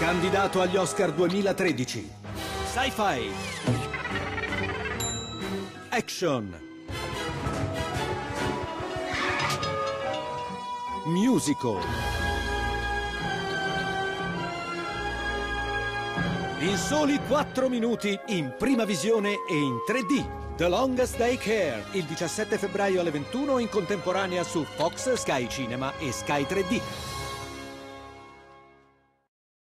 Candidato agli Oscar 2013. Sci-fi. Action. Musical. In soli 4 minuti, in prima visione e in 3D. The Longest Day Care, il 17 febbraio alle 21 in contemporanea su Fox, Sky Cinema e Sky 3D.